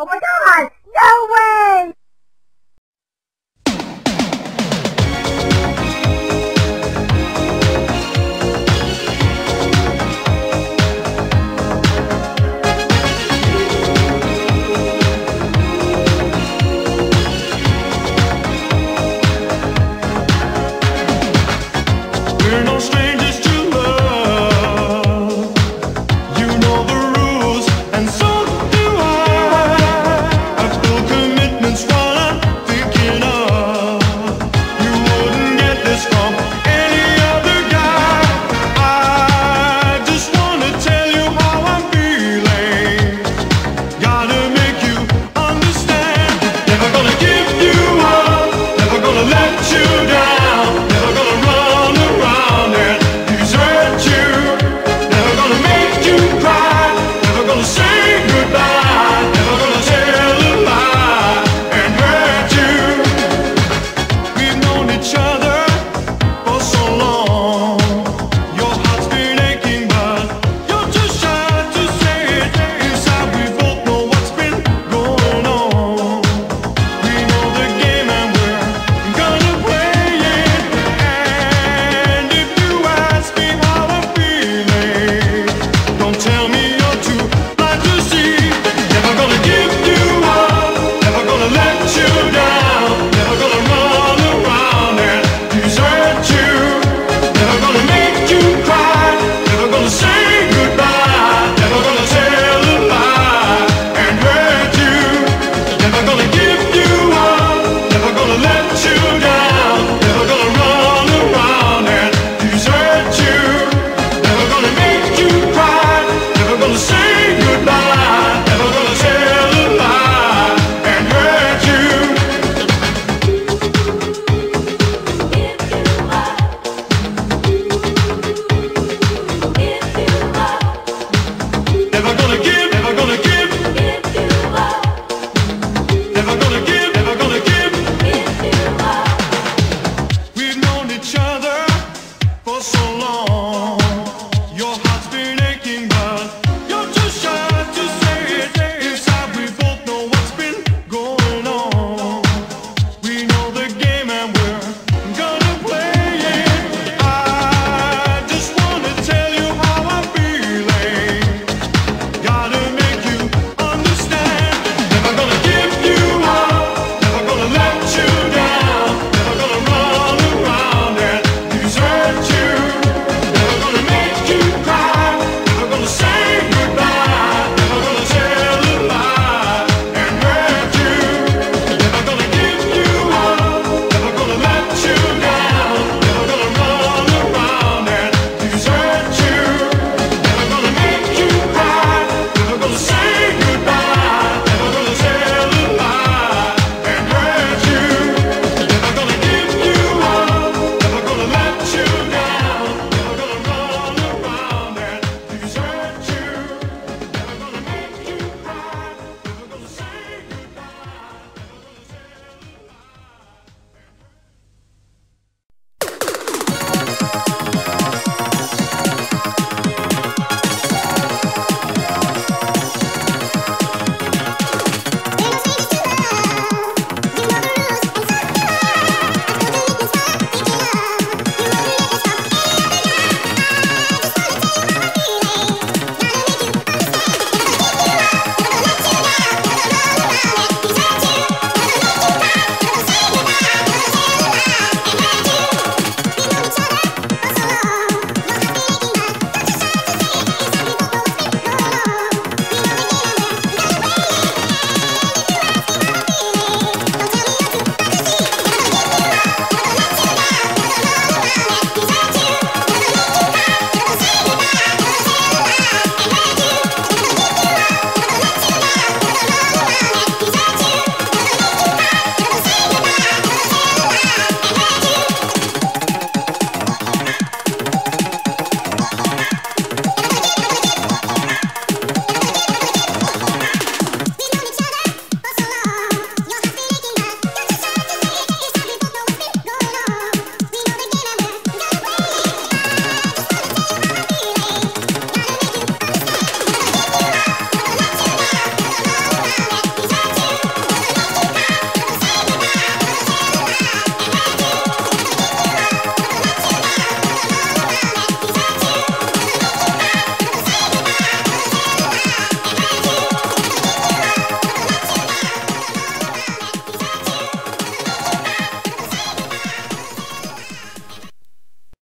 Oh my god! No